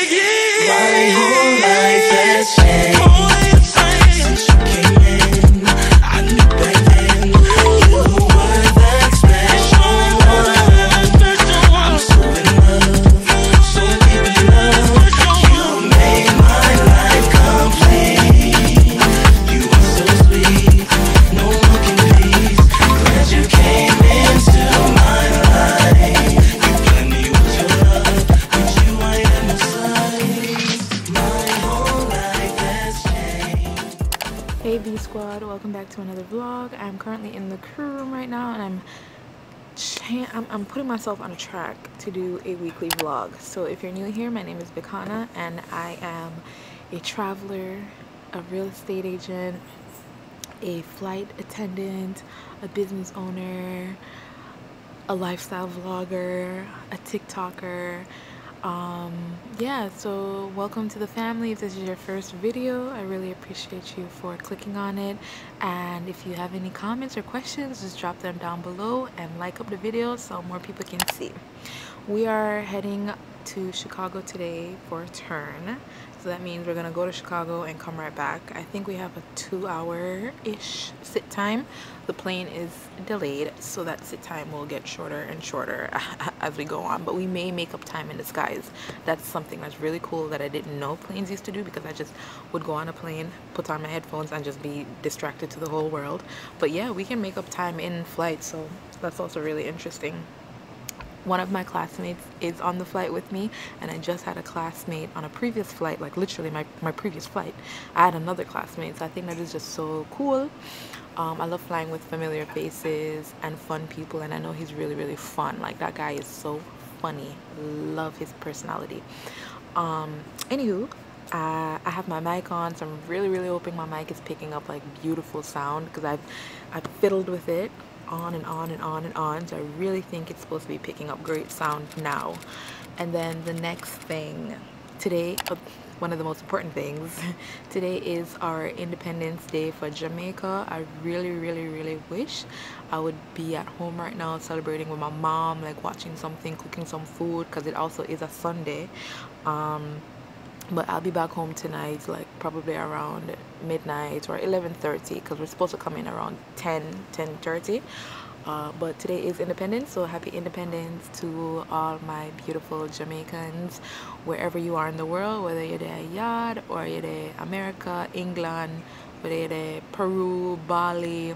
My putting myself on a track to do a weekly vlog. So if you're new here, my name is Bicana and I am a traveler, a real estate agent, a flight attendant, a business owner, a lifestyle vlogger, a TikToker. Um, yeah, so welcome to the family. If this is your first video, I really appreciate you for clicking on it. And if you have any comments or questions, just drop them down below and like up the video so more people can see. We are heading to Chicago today for a turn. So that means we're gonna go to Chicago and come right back. I think we have a two hour ish sit time. The plane is delayed, so that sit time will get shorter and shorter as we go on. But we may make up time in the skies. That's something that's really cool that I didn't know planes used to do because I just would go on a plane, put on my headphones, and just be distracted to the whole world. But yeah, we can make up time in flight, so that's also really interesting. One of my classmates is on the flight with me and i just had a classmate on a previous flight like literally my, my previous flight. I had another classmate so i think that is just so cool. Um, i love flying with familiar faces and fun people and i know he's really really fun. Like that guy is so funny. Love his personality. Um anywho uh, I have my mic on, so I'm really, really hoping my mic is picking up like beautiful sound because I've, I've fiddled with it on and on and on and on. So I really think it's supposed to be picking up great sound now. And then the next thing today, uh, one of the most important things, today is our Independence Day for Jamaica. I really, really, really wish I would be at home right now celebrating with my mom, like watching something, cooking some food, because it also is a Sunday. Um, but I'll be back home tonight like probably around midnight or 11:30 because we're supposed to come in around 10 10:30 uh, but today is independence so happy independence to all my beautiful Jamaicans wherever you are in the world whether you're there Yard or you're there America England whether you're there Peru Bali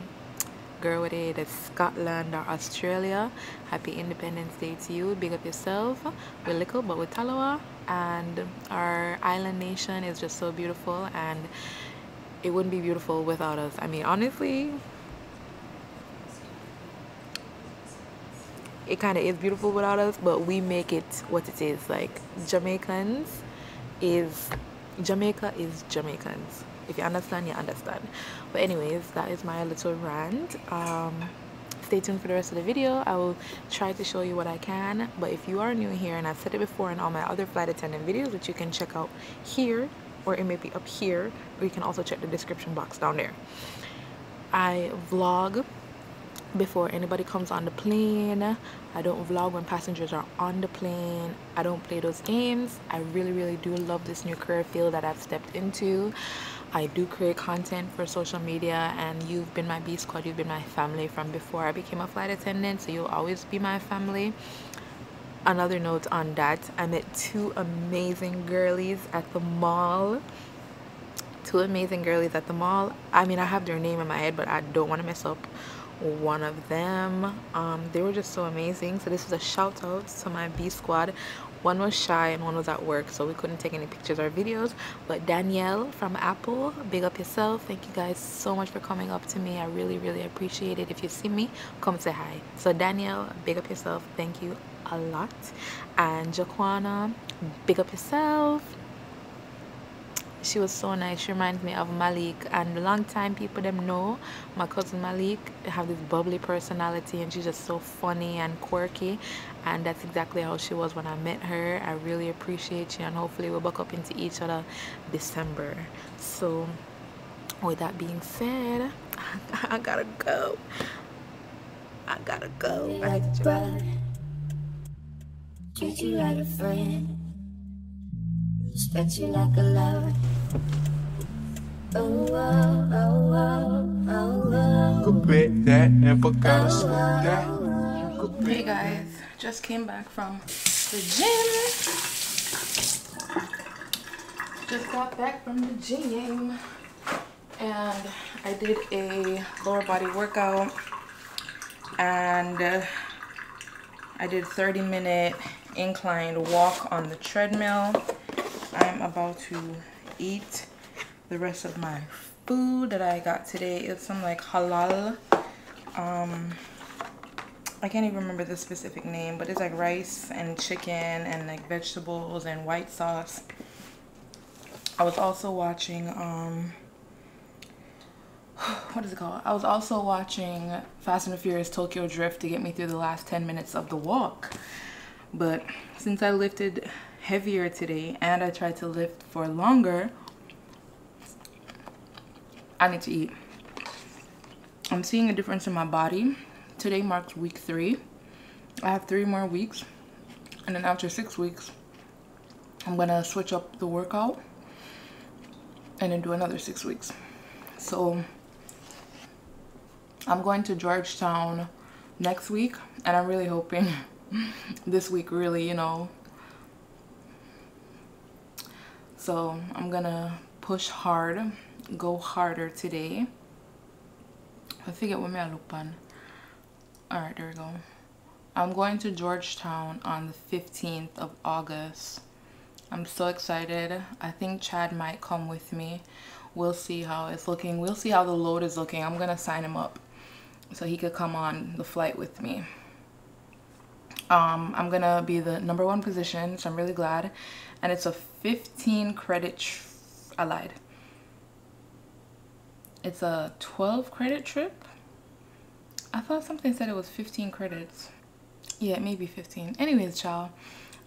girl whether you're there Scotland or Australia happy independence day to you. Big up yourself. We're little but we're Talawa and our island nation is just so beautiful and it wouldn't be beautiful without us. I mean honestly it kind of is beautiful without us but we make it what it is. Like jamaicans is jamaica is jamaicans. If you understand you understand. But anyways that is my little rant. Um stay tuned for the rest of the video. I will try to show you what i can. But if you are new here and i've said it before in all my other flight attendant videos which you can check out here or it may be up here or you can also check the description box down there. I vlog before anybody comes on the plane. I don't vlog when passengers are on the plane. I don't play those games. I really really do love this new career field that i've stepped into I do create content for social media and you've been my B squad, you've been my family from before I became a flight attendant, so you'll always be my family. Another note on that, I met two amazing girlies at the mall. Two amazing girlies at the mall. I mean, I have their name in my head, but I don't want to mess up one of them. Um, they were just so amazing. So this is a shout out to my B squad one was shy and one was at work so we couldn't take any pictures or videos. But danielle from apple big up yourself. Thank you guys so much for coming up to me. I really really appreciate it. If you see me come say hi. So danielle big up yourself. Thank you a lot. And jaquana big up yourself she was so nice she reminds me of malik and long time people them know my cousin malik have this bubbly personality and she's just so funny and quirky and that's exactly how she was when i met her i really appreciate you and hopefully we'll buck up into each other december so with that being said i gotta go i gotta go I need brother. Treat you like a friend. Stretch you like a lover. Hey guys, just came back from the gym. Just got back from the gym and I did a lower body workout and I did 30 minute inclined walk on the treadmill. I'm about to eat the rest of my food that I got today. It's some like halal um I can't even remember the specific name, but it's like rice and chicken and like vegetables and white sauce. I was also watching um what is it called? I was also watching Fast and the Furious Tokyo Drift to get me through the last 10 minutes of the walk. But since I lifted heavier today and I tried to lift for longer, I need to eat. I'm seeing a difference in my body. Today marks week three. I have three more weeks. And then after six weeks, I'm gonna switch up the workout and then do another six weeks. So I'm going to Georgetown next week and I'm really hoping this week really, you know. So I'm gonna push hard, go harder today. I forget what I look on. Alright, there we go. I'm going to Georgetown on the 15th of August. I'm so excited. I think Chad might come with me. We'll see how it's looking. We'll see how the load is looking. I'm gonna sign him up so he could come on the flight with me. Um, I'm gonna be the number one position, so I'm really glad. And it's a 15 credit, I lied. It's a 12 credit trip. I thought something said it was 15 credits. Yeah, maybe 15. Anyways, child.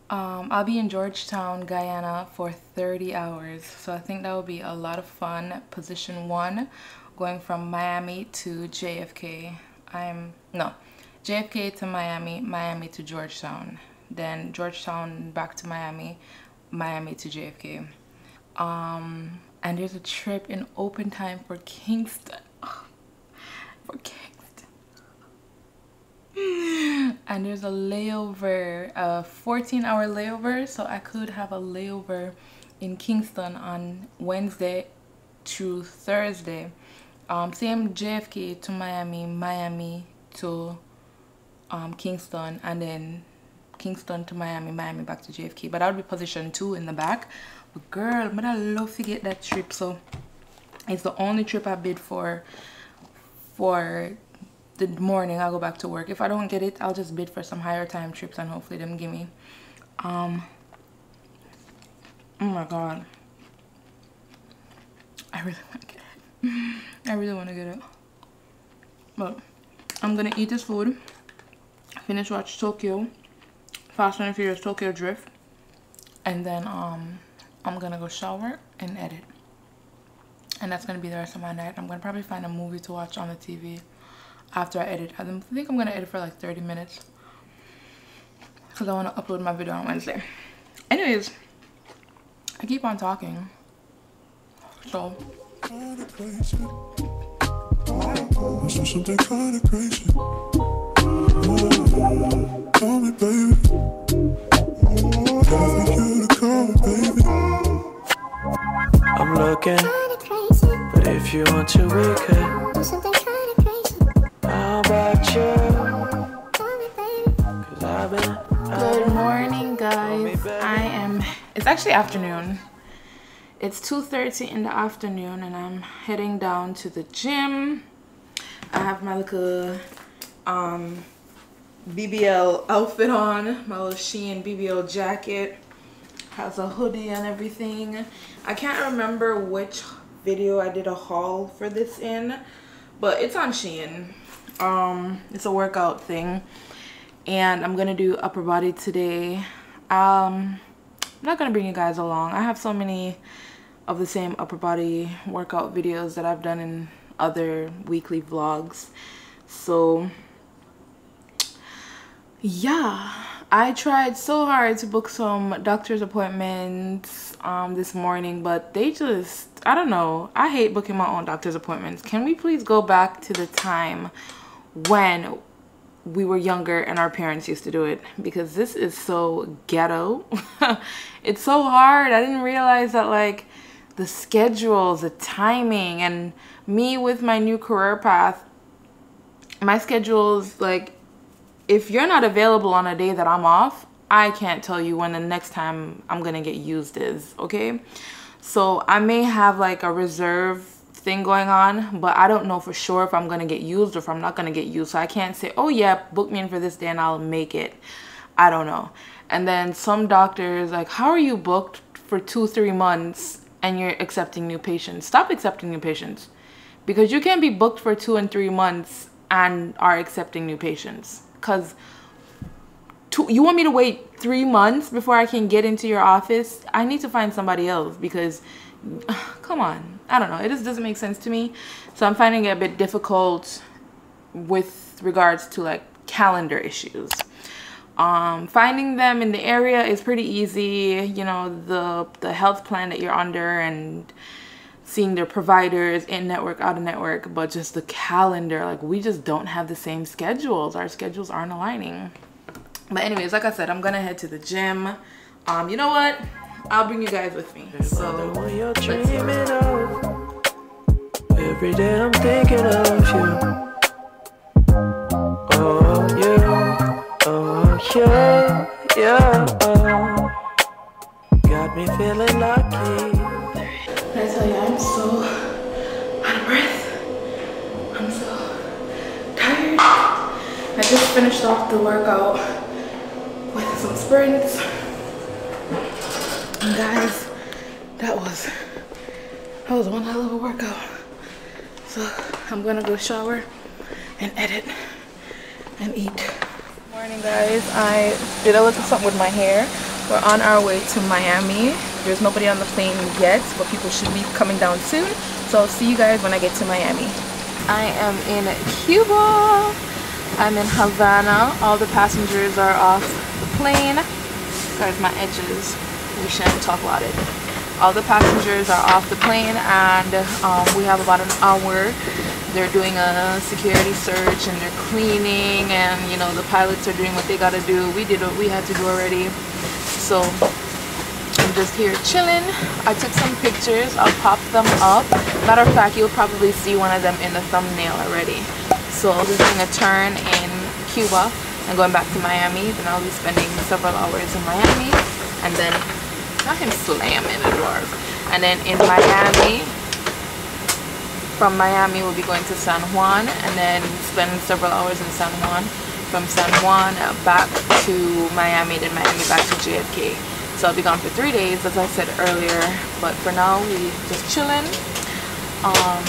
Um, I'll be in Georgetown, Guyana for 30 hours. So I think that will be a lot of fun. Position one, going from Miami to JFK. I'm, no, JFK to Miami, Miami to Georgetown. Then Georgetown back to Miami, Miami to JFK. Um, and there's a trip in open time for Kingston. For Kingston. And there's a layover, a 14 hour layover. So I could have a layover in Kingston on Wednesday to Thursday. Um, same JFK to Miami, Miami to um, Kingston, and then Kingston to Miami, Miami back to JFK. But I would be position two in the back. But girl, but I love to get that trip. So it's the only trip I bid for for the morning I'll go back to work. If I don't get it, I'll just bid for some higher time trips and hopefully them give me. Um, oh my god. I really want to get it. I really want to get it. But I'm gonna eat this food. Finish watch Tokyo. Fast and Furious Tokyo Drift. And then um I'm gonna go shower and edit. And that's gonna be the rest of my night. I'm gonna probably find a movie to watch on the TV after I edit. I think I'm gonna edit for like 30 minutes. Because I wanna upload my video on Wednesday. Anyways, I keep on talking. So something to looking, Kinda crazy. But if you want to, we could. Do something kinda crazy. How about you? Call me, baby. Cause I've been. Good morning, guys. I am. It's actually afternoon. It's 2:30 in the afternoon, and I'm heading down to the gym. I have my little um, BBL outfit on, my little Shein BBL jacket. Has a hoodie and everything. I can't remember which video I did a haul for this in, but it's on Shein. Um, it's a workout thing and I'm gonna do upper body today. Um, I'm not gonna bring you guys along. I have so many of the same upper body workout videos that I've done in other weekly vlogs. So yeah, I tried so hard to book some doctor's appointments um, this morning, but they just, I don't know. I hate booking my own doctor's appointments. Can we please go back to the time when we were younger and our parents used to do it? Because this is so ghetto. it's so hard. I didn't realize that, like, the schedules, the timing, and me with my new career path, my schedules, like, if you're not available on a day that I'm off, I can't tell you when the next time I'm gonna get used is, okay? So I may have like a reserve thing going on, but I don't know for sure if I'm gonna get used or if I'm not gonna get used. So I can't say, oh yeah, book me in for this day and I'll make it. I don't know. And then some doctors like, how are you booked for two, three months and you're accepting new patients? Stop accepting new patients because you can't be booked for two and three months and are accepting new patients because you want me to wait three months before I can get into your office? I need to find somebody else because, come on, I don't know. It just doesn't make sense to me. So I'm finding it a bit difficult with regards to like calendar issues. Um, finding them in the area is pretty easy. You know, the the health plan that you're under and seeing their providers in network, out of network, but just the calendar, like we just don't have the same schedules. Our schedules aren't aligning. But anyways, like I said, I'm gonna head to the gym. Um, you know what? I'll bring you guys with me. So. Every day I'm thinking of off the workout with some sprints. And guys, that was that was one hell of a workout. So I'm gonna go shower and edit and eat. Morning guys, I did a little something with my hair. We're on our way to Miami. There's nobody on the plane yet, but people should be coming down soon. So I'll see you guys when I get to Miami. I am in Cuba. I'm in Havana. All the passengers are off the plane. There's my edges. We shouldn't talk about it. All the passengers are off the plane and um, we have about an hour they're doing a security search and they're cleaning and you know the pilots are doing what they gotta do we did what we had to do already so I'm just here chilling I took some pictures I'll pop them up matter of fact you'll probably see one of them in the thumbnail already so I'm just doing a turn in Cuba and going back to Miami. Then I'll be spending several hours in Miami and then I can slam in the door and then in Miami from Miami we'll be going to San Juan and then spend several hours in San Juan. From San Juan back to Miami then Miami back to JFK so I'll be gone for three days as I said earlier. But for now we just chilling. Um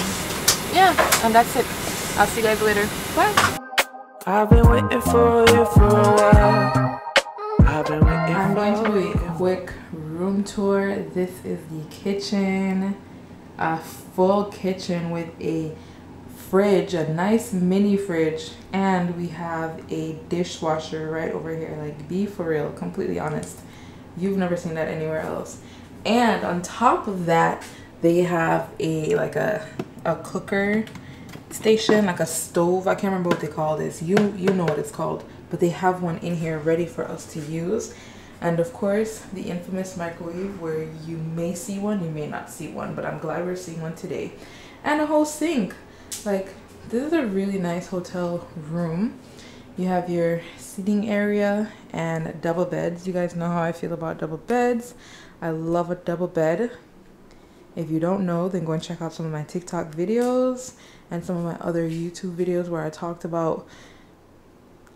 yeah and that's it I'll see you guys later bye I've been waiting for you for a while. I've been waiting I'm going for to do you. a quick room tour. This is the kitchen, a full kitchen with a fridge, a nice mini fridge, and we have a dishwasher right over here. Like, be for real, completely honest. You've never seen that anywhere else. And on top of that, they have a like a a cooker station, like a stove. I can't remember what they call this. You you know what it's called, but they have one in here ready for us to use. And of course, the infamous microwave where you may see one, you may not see one, but I'm glad we're seeing one today. And a whole sink. Like, this is a really nice hotel room. You have your seating area and double beds. You guys know how I feel about double beds. I love a double bed. If you don't know, then go and check out some of my TikTok videos and some of my other YouTube videos where I talked about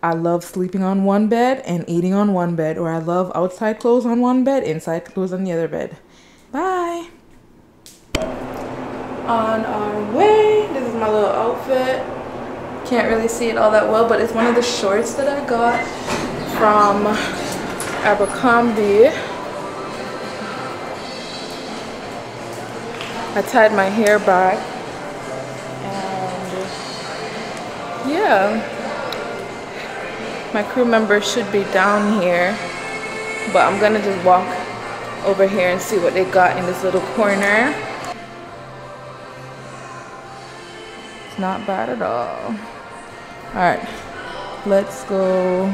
I love sleeping on one bed and eating on one bed, or I love outside clothes on one bed, inside clothes on the other bed. Bye. On our way, this is my little outfit. Can't really see it all that well, but it's one of the shorts that I got from Abercrombie. I tied my hair back yeah My crew member should be down here, but I'm gonna just walk over here and see what they got in this little corner. It's not bad at all. Alright, let's go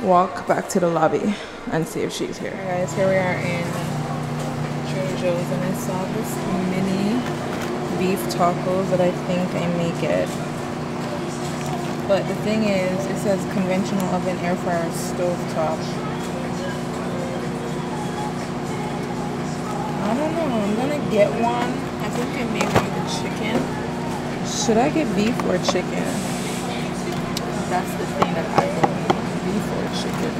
walk back to the lobby and see if she's here. Guys, here we are in Trader Joe's and I saw this mini beef tacos that I think I may get. But the thing is, it says conventional oven air fryer stove top. I don't know. I'm gonna get one. I think I may want the chicken. Should I get beef or chicken? That's the thing that I know. Beef or chicken.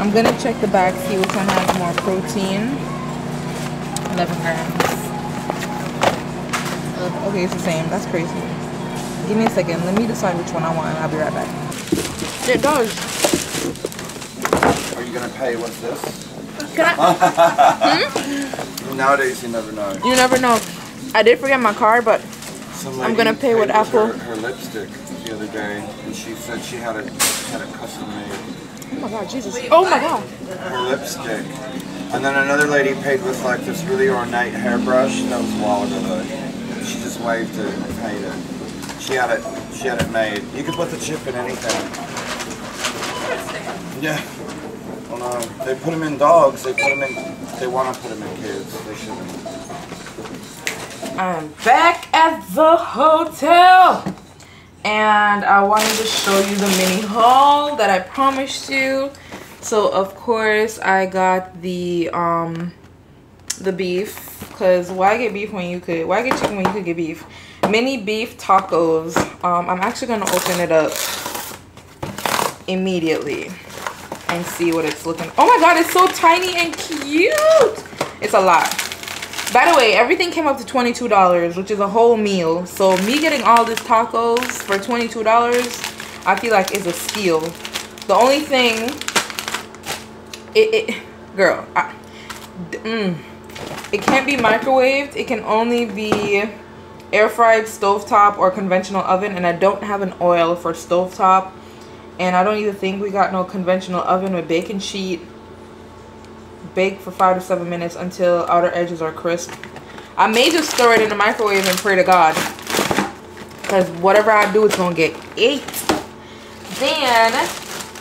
I'm gonna check the bag, see which one has more protein. 11 grams. Okay, it's the same. That's crazy. Give me a second. Let me decide which one I want and I'll be right back. It does. Are you gonna pay? What's this? Can I? hmm? Nowadays, you never know. You never know. I did forget my card, but I'm gonna pay with Apple. Her, her lipstick the other day, and she said she had it had it custom made. oh my god, Jesus. Oh my god. Her lipstick. And then another lady paid with like this really ornate hairbrush. That was a while ago though. She just waved it and paid it. She had it. She had it made. You could put the chip in anything. Yeah. Well, no, they put them in dogs. They put them in. They want to put them in kids. They shouldn't. I'm back at the hotel. And I wanted to show you the mini haul that I promised you. So of course I got the um the beef. Cause why get beef when you could why get chicken when you could get beef? Mini beef tacos. Um I'm actually gonna open it up immediately and see what it's looking. Oh my god, it's so tiny and cute. It's a lot. By the way, everything came up to $22, which is a whole meal. So me getting all these tacos for $22, I feel like is a steal. The only thing, it, it girl, I, mm, it can't be microwaved. It can only be air fried, stovetop, or conventional oven. And I don't have an oil for stovetop. And I don't even think we got no conventional oven with bacon sheet bake for five to seven minutes until outer edges are crisp. I may just throw it in the microwave and pray to God. Because whatever I do, it's to get ate. Then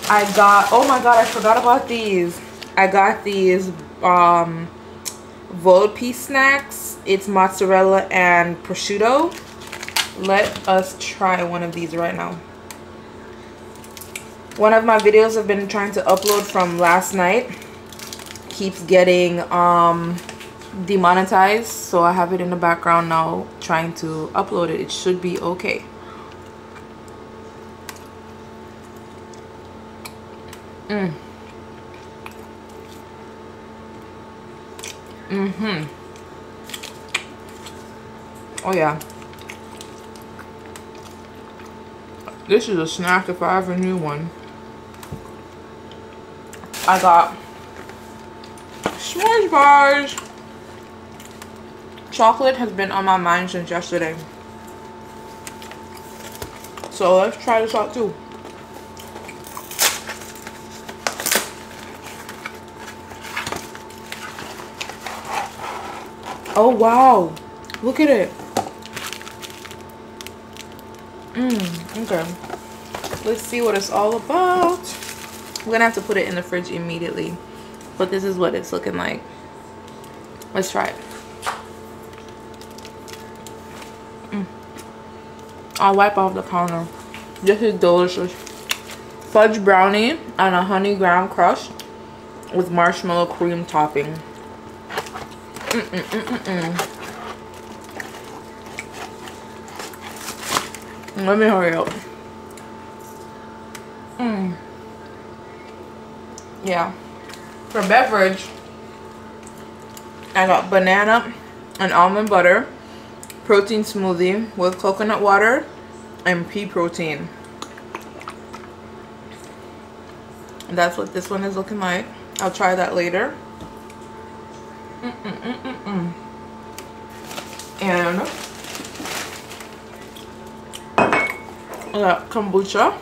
I got, oh my God, I forgot about these. I got these um, Volpi snacks. It's mozzarella and prosciutto. Let us try one of these right now. One of my videos I've been trying to upload from last night keeps getting um demonetized so i have it in the background now trying to upload it it should be okay mm. Mm-hmm oh yeah this is a snack if i ever knew one i got S'mores bars. Chocolate has been on my mind since yesterday. So let's try this out too. Oh wow. Look at it. Mmm, okay. Let's see what it's all about. We're gonna have to put it in the fridge immediately but this is what it's looking like let's try it mm. I'll wipe off the counter this is delicious fudge brownie and a honey graham crush with marshmallow cream topping mm -mm -mm let me hurry up mm. yeah for beverage, I got banana and almond butter, protein smoothie with coconut water and pea protein. That's what this one is looking like. I'll try that later. And I got kombucha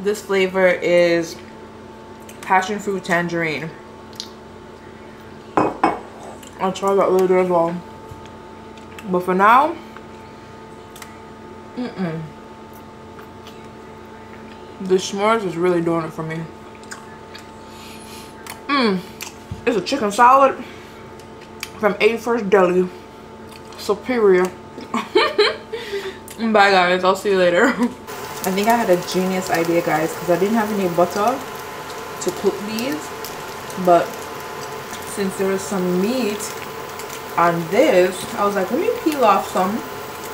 This flavor is passion fruit tangerine. I'll try that later as well. But for now, mm-mm. The s'mores is really doing it for me. Mmm. It's a chicken salad from 81st Deli. Superior. Bye guys, I'll see you later. I think I had a genius idea guys because I didn't have any butter to cook these. But since there is some meat on this, I was like, let me peel off some,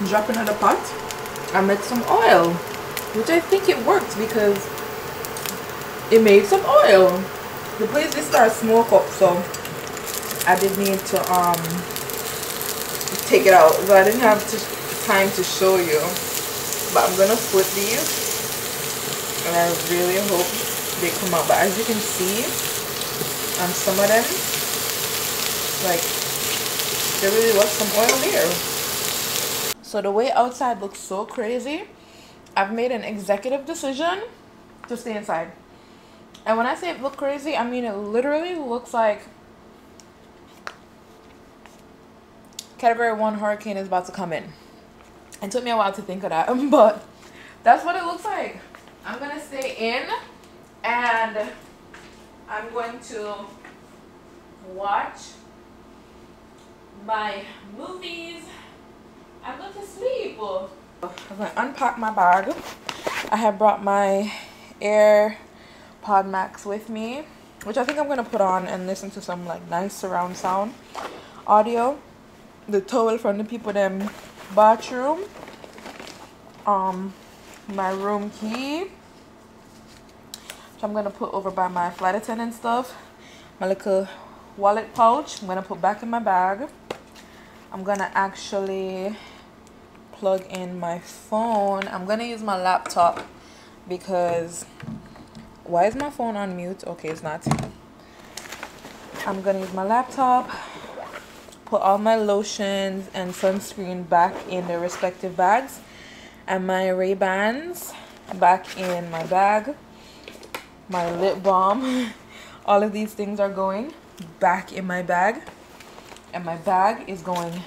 drop it in the pot, and make some oil. Which I think it worked because it made some oil. The place did start smoke up, so I didn't need to um take it out. So I didn't have to, time to show you. But I'm gonna split these, and I really hope they come out. But as you can see, on some of them, like there really was some oil there. So the way outside looks so crazy, I've made an executive decision to stay inside. And when I say it look crazy, I mean it literally looks like Category 1 hurricane is about to come in. It took me a while to think of that, but that's what it looks like. I'm going to stay in and I'm going to watch my movies and go to sleep. I'm going to unpack my bag. I have brought my AirPod Max with me, which I think I'm to put on and listen to some like nice surround sound audio. The towel from the people them bathroom. Um, my room key. Which I'm to put over by my flight attendant stuff. My little wallet pouch. I'm to put back in my bag. I'm to actually plug in my phone. I'm gonna use my laptop because why is my phone on mute? Okay, it's not. I'm gonna use my laptop, put all my lotions and sunscreen back in their respective bags, and my Ray Bans back in my bag. My lip balm, all of these things are going back in my bag, and my bag is going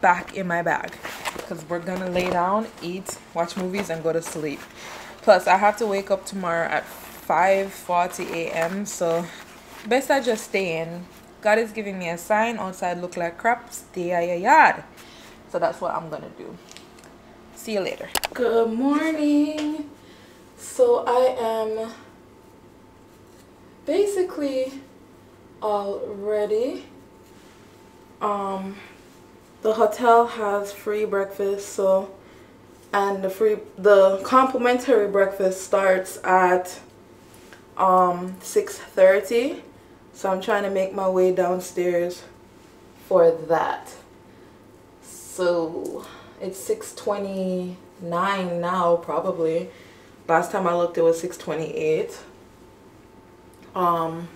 back in my bag because we're gonna lay down eat watch movies and go to sleep plus i have to wake up tomorrow at 5 40 a.m so best i just stay in. God is giving me a sign outside look like crap stay at your yard. So that's what i'm gonna do. See you later. Good morning. So i am basically all ready um the hotel has free breakfast so and the free the complimentary breakfast starts at um 6:30 so I'm trying to make my way downstairs for that. So it's 6:29 now probably. Last time I looked it was 6:28 um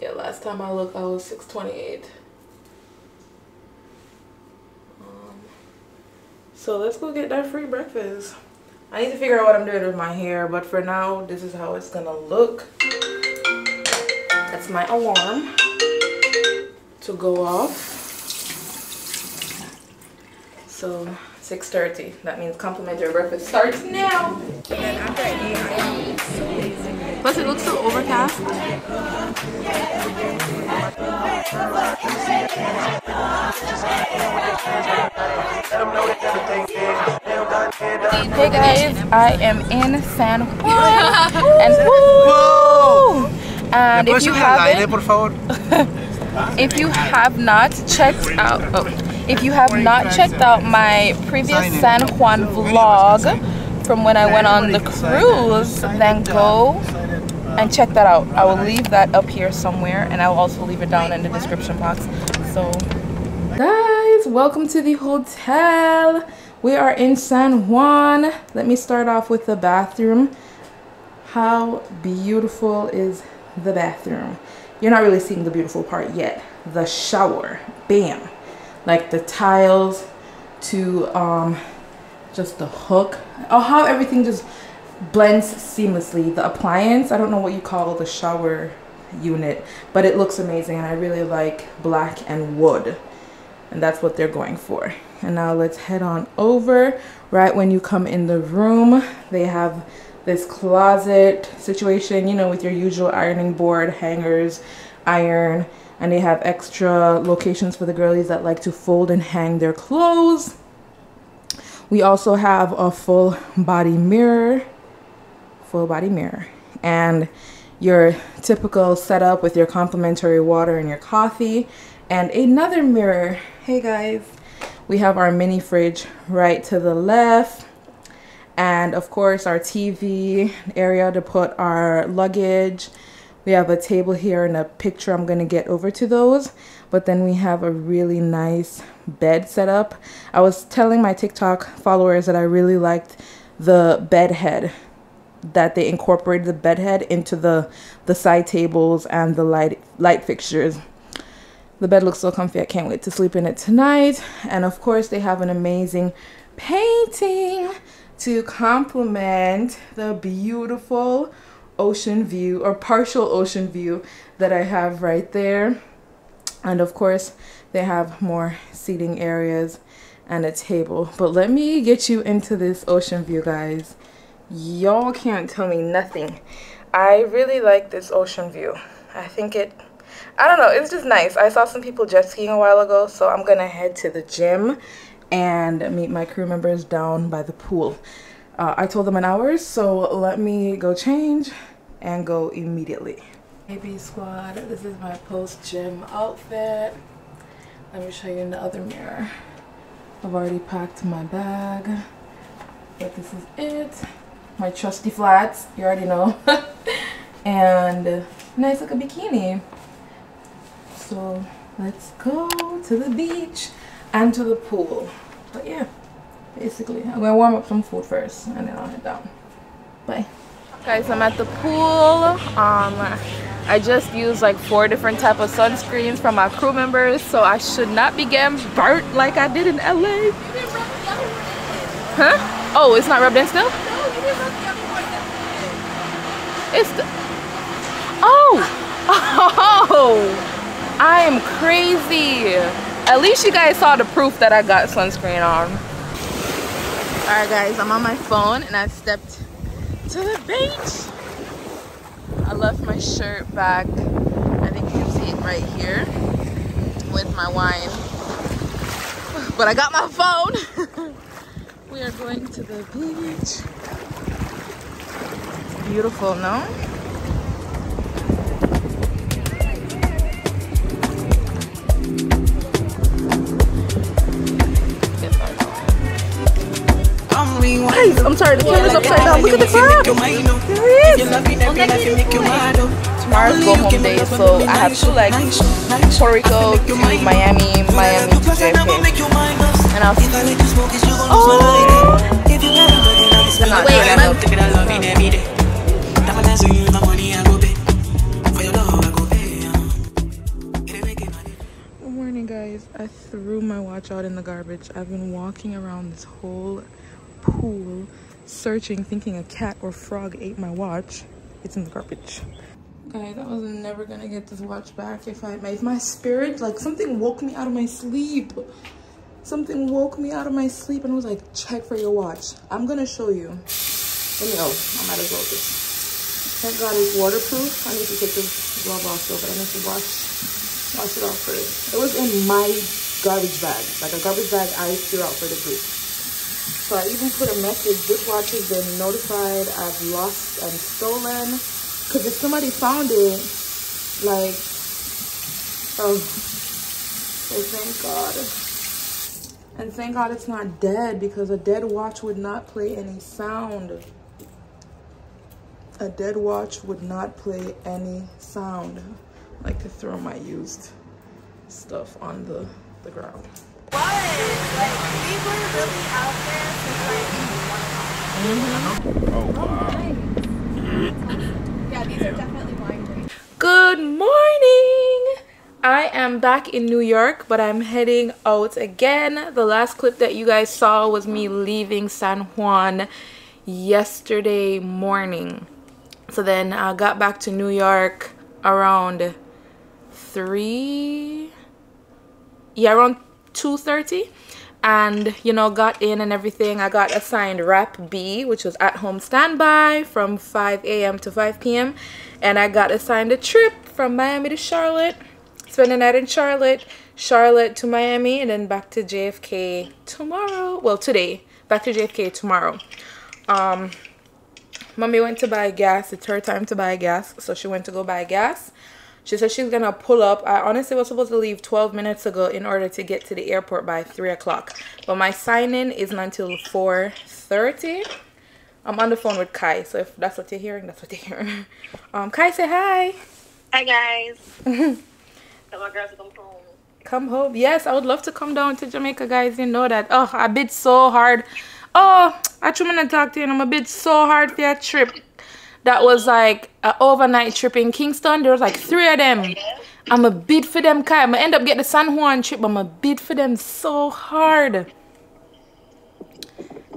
yeah last time I looked I was 628 um, so let's go get that free breakfast I need to figure out what I'm doing with my hair but for now this is how it's gonna look. That's my alarm to go off. So 6.30 that means complimentary breakfast starts now. Plus it looks so overcast Hey guys, I am in San Juan and woo! And if you haven't, if you have not checked out, oh, if you have not checked out my previous San Juan vlog from when I went on the cruise, then go and check that out. I will leave that up here somewhere and I will also leave it down in the description box. So guys, welcome to the hotel. We are in San Juan. Let me start off with the bathroom. How beautiful is the bathroom? You're not really seeing the beautiful part yet. The shower, bam. Like the tiles to um, just the hook oh how everything just blends seamlessly the appliance i don't know what you call the shower unit but it looks amazing and i really like black and wood and that's what they're going for. And now let's head on over. Right when you come in the room they have this closet situation you know with your usual ironing board hangers iron and they have extra locations for the girlies that like to fold and hang their clothes. We also have a full body mirror full body mirror and your typical setup with your complimentary water and your coffee and another mirror hey guys we have our mini fridge right to the left. And of course our TV area to put our luggage. We have a table here and a picture. I'm gonna get over to those. But then we have a really nice bed setup I was telling my TikTok followers that I really liked the bed head that they incorporated the bed head into the the side tables and the light light fixtures the bed looks so comfy I can't wait to sleep in it tonight. And of course they have an amazing painting to complement the beautiful ocean view or partial ocean view that I have right there. And of course they have more seating areas and a table. But let me get you into this ocean view guys. Y'all can't tell me nothing. I really like this ocean view. I think it i don't know it's just nice. I saw some people jet skiing a while ago so i'm gonna head to the gym and meet my crew members down by the pool. Uh, i told them an hour so let me go change and go immediately. AB squad this is my post gym outfit. Let me show you in the other mirror. I've already packed my bag but this is it. My trusty flats you already know. And nice looking bikini so let's go to the beach and to the pool. But yeah basically i'm gonna warm up some food first and then i'll head down. Bye. Guys i'm at the pool. Um i just used like four different type of sunscreens from my crew members so i should not be getting burnt like i did in la huh? Oh it's not rubbed in still? It's the oh! Oh i am crazy. At least you guys saw the proof that i got sunscreen on. All right guys i'm on my phone and i stepped to the beach. I left my shirt back. I think you can see it right here with my wine. But i got my phone. We are going to the beach. Beautiful, no? Guys, I'm sorry, the camera's upside down. Look at the crab. There he is. Tomorrow's go home day, so I have two legs. Puerto Rico to Miami, Miami to JFK. And I'll see. you. Oh! Wait, let me. Good morning guys. I threw my watch out in the garbage. I've been walking around this whole pool searching thinking a cat or frog ate my watch. It's in the garbage. Guys, I was never gonna get this watch back if I if my spirit like something woke me out of my sleep. Something woke me out of my sleep and was like, check for your watch. I'm gonna show you. Let me know. I might as well just Thank God it's waterproof. I need to take this glove off though, but I need to wash, wash it off first. It was in my garbage bag, like a garbage bag I threw out for the group. So I even put a message, this watch has been notified I've lost and stolen. Cause if somebody found it, like, oh, so thank God. And thank God it's not dead because a dead watch would not play any sound a dead watch would not play any sound. I like to throw my used stuff on the, the ground. Since like Oh, wow. Good morning! I am back in New York, but I'm heading out again. The last clip that you guys saw was me leaving San Juan yesterday morning. So then I got back to New York around 3 yeah, around 2:30 and you know got in and everything. I got assigned rap b which was at home standby from 5 a.m to 5 p.m and i got assigned a trip from miami to charlotte spend the night in charlotte charlotte to miami and then back to jfk tomorrow. Well today back to jfk tomorrow. Um mommy went to buy gas. It's her time to buy gas so she went to go buy gas she said she's gonna pull up. I honestly was supposed to leave 12 minutes ago in order to get to the airport by 3 o'clock. But my sign-in isn't until 4.30. I'm on the phone with Kai, so if that's what you're hearing, that's what you're hearing. Um, Kai, say hi. Hi guys. Tell my girls to come home. Come home. Yes, I would love to come down to Jamaica, guys. You know that. Oh, I bid so hard. Oh, I try to talk to you. and I'm a bit so hard for your trip that was like an overnight trip in Kingston. There was like three of them. I'm a bid for them Kai. I'm end up getting the San Juan trip, I'm a bid for them so hard.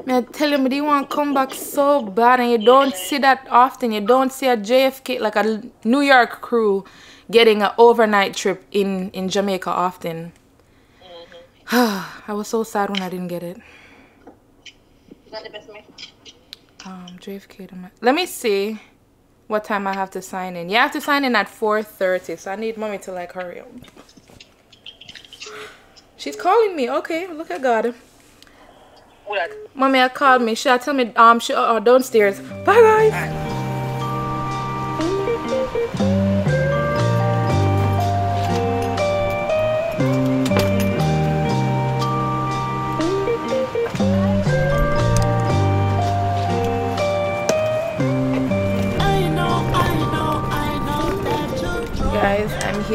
Me I tell you, they want to come back so bad, and you don't see that often. You don't see a JFK like a New York crew getting an overnight trip in in Jamaica often. I was so sad when I didn't get it. Not the best man. Um, JFK to my, let me see what time I have to sign in. You have to sign in at 4.30, so I need mommy to like hurry up. She's calling me. Okay, look at God. What? Mommy had called me. She had tell me um she uh, downstairs. Bye guys. Guys,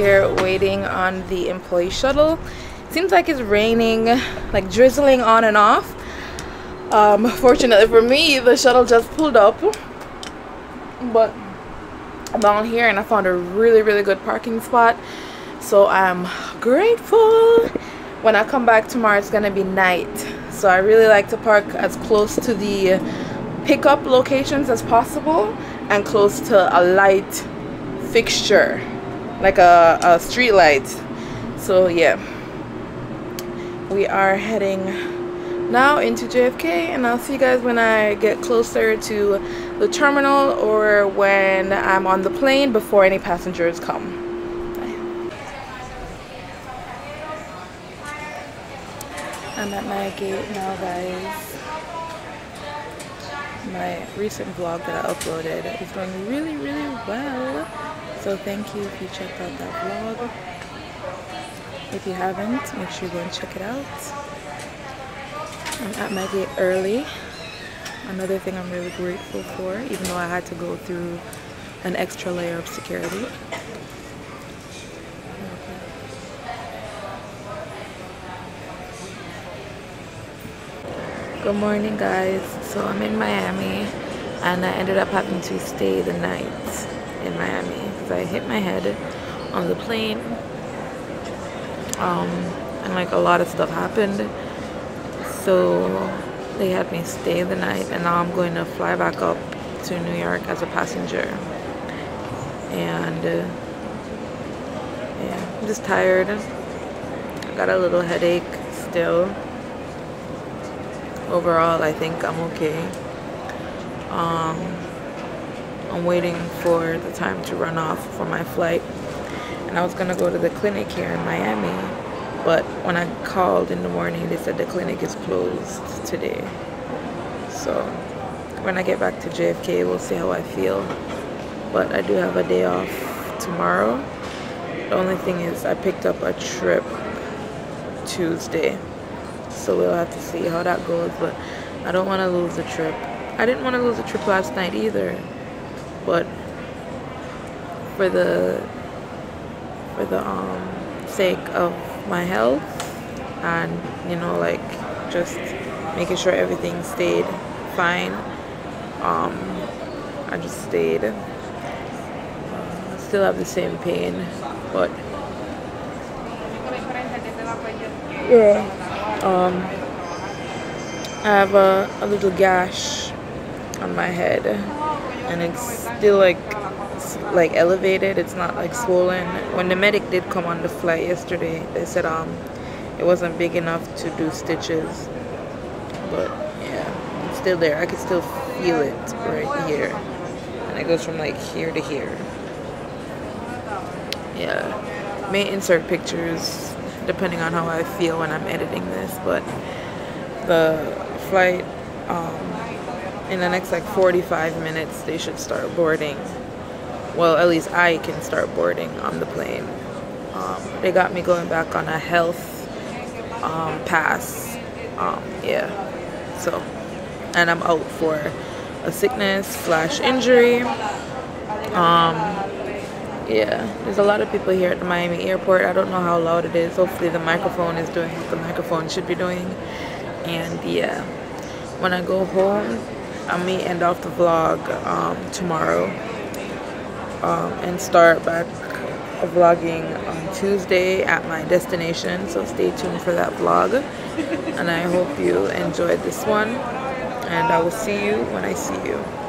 here waiting on the employee shuttle. Seems like it's raining, like drizzling on and off. Um, fortunately for me, the shuttle just pulled up. But I'm down here and I found a really, really good parking spot. So I'm grateful. When I come back tomorrow, it's gonna be night. So I really like to park as close to the pickup locations as possible and close to a light fixture, like a, a street light. So yeah, we are heading now into JFK and I'll see you guys when I get closer to the terminal or when I'm on the plane before any passengers come. I'm at my gate now guys. My recent vlog that I uploaded is going really really well. So thank you if you checked out that vlog. If you haven't, make sure you go and check it out. I'm at my gate early. Another thing I'm really grateful for, even though I had to go through an extra layer of security. Good morning guys. So I'm in Miami and I ended up having to stay the night in Miami. Because I hit my head on the plane um, and like a lot of stuff happened. So they had me stay the night and now I'm going to fly back up to New York as a passenger. And uh, yeah I'm just tired. I got a little headache still overall I think I'm okay. Um, I'm waiting for the time to run off for my flight. And I was gonna go to the clinic here in Miami but when I called in the morning they said the clinic is closed today. So when I get back to JFK we'll see how I feel. But I do have a day off tomorrow. The only thing is I picked up a trip Tuesday so we'll have to see how that goes but I don't want to lose the trip. I didn't want to lose the trip last night either but for the for the um sake of my health and you know like just making sure everything stayed fine um I just stayed. Uh, still have the same pain but Yeah. Um, I have a, a little gash on my head, and it's still like like elevated. It's not like swollen. When the medic did come on the flight yesterday, they said um it wasn't big enough to do stitches, but yeah, it's still there. I can still feel it right here, and it goes from like here to here. Yeah, may insert pictures depending on how I feel when I'm editing this, but the flight um, in the next like 45 minutes they should start boarding. Well at least i can start boarding on the plane. Um, they got me going back on a health um, pass um, yeah so and i'm out for a sickness slash injury um, yeah there's a lot of people here at the miami airport. I don't know how loud it is. Hopefully the microphone is doing what the microphone should be doing. And yeah when i go home i may end off the vlog um, tomorrow um, and start back vlogging on tuesday at my destination. So stay tuned for that vlog. And i hope you enjoyed this one. And i will see you when i see you